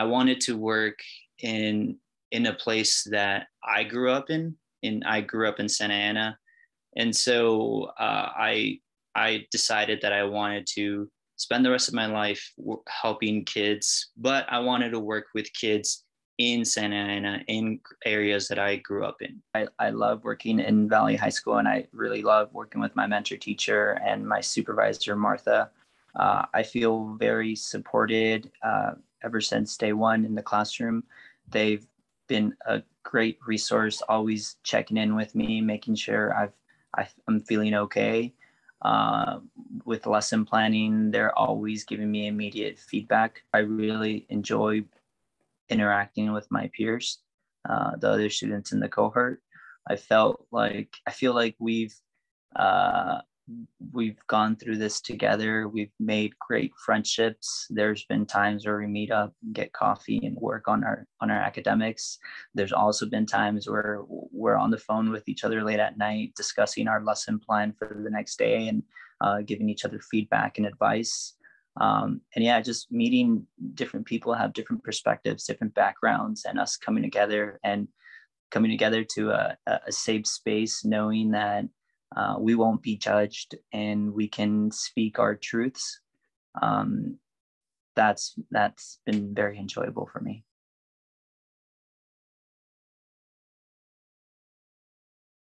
I wanted to work in in a place that I grew up in. And I grew up in Santa Ana, and so uh, I I decided that I wanted to spend the rest of my life helping kids, but I wanted to work with kids in Santa Ana in areas that I grew up in. I, I love working in Valley High School and I really love working with my mentor teacher and my supervisor, Martha. Uh, I feel very supported uh, ever since day one in the classroom. They've been a great resource, always checking in with me, making sure I've, I, am feeling okay. Uh, with lesson planning, they're always giving me immediate feedback. I really enjoy interacting with my peers, uh, the other students in the cohort. I felt like I feel like we've uh, we've gone through this together. We've made great friendships. There's been times where we meet up, and get coffee, and work on our on our academics. There's also been times where we're on the phone with each other late at night, discussing our lesson plan for the next day and uh, giving each other feedback and advice. Um, and yeah, just meeting different people have different perspectives, different backgrounds, and us coming together and coming together to a, a safe space, knowing that uh, we won't be judged and we can speak our truths. Um, that's that's been very enjoyable for me.